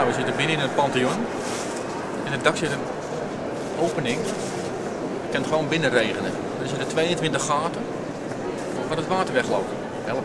Nou, we zitten binnen in het Pantheon. In het dak zit een opening. Je kan gewoon binnen regenen. Er zitten 22 gaten waar het water wegloopt. Heel.